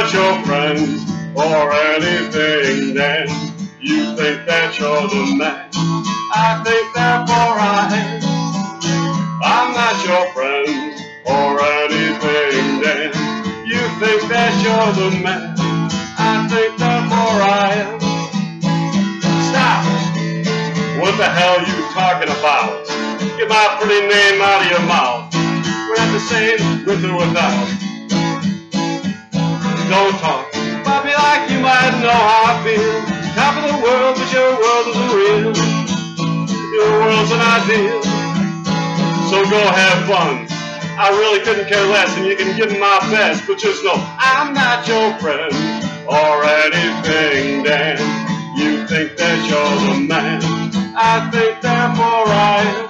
not your friend or anything, then you think that you're the man. I think therefore I am. I'm not your friend or anything, then you think that you're the man. I think therefore I am. Stop! What the hell are you talking about? Get my pretty name out of your mouth. We're not the same with or without. World's. So go have fun. I really couldn't care less, and you can give my best, but just know I'm not your friend or anything, Dan. You think that you're the man. I think therefore I am.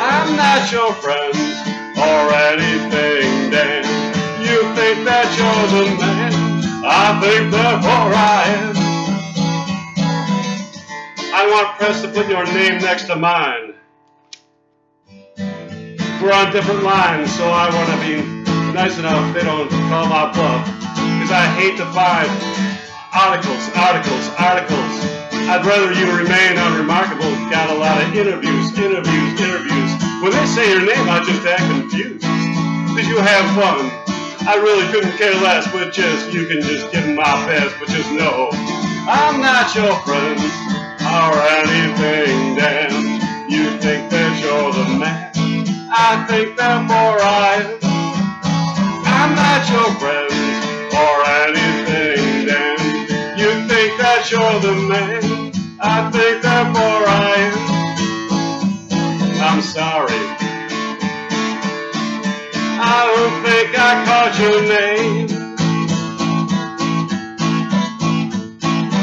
I'm not your friend or anything, Dan. You think that you're the man. I think therefore I am. Want press to put your name next to mine. We're on different lines, so I want to be nice enough they don't call my bluff. Because I hate to find articles, articles, articles. I'd rather you remain unremarkable. Got a lot of interviews, interviews, interviews. When they say your name, I just act confused. Because you have fun. I really couldn't care less, but just, you can just give them my best, but just know, I'm not your friend or anything, damn. You think that you're the man. I think therefore I am. I'm not your friend or anything, damn. You think that you're the man. I think therefore I am. I'm sorry. I don't think I caught your name.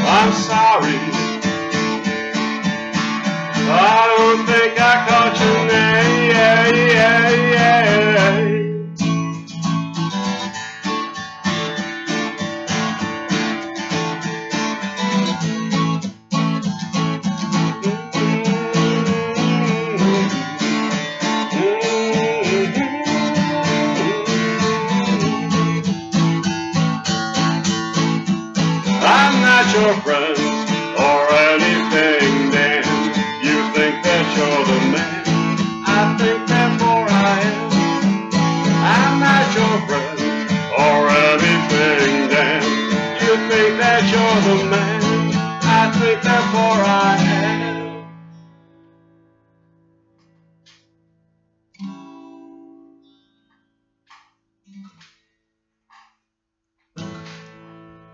I'm sorry. I don't think I caught your name. I'm not your friend or anything, you're the man. I think therefore I am. I'm not your friend or anything, Dan. You think that you're the man. I think therefore I.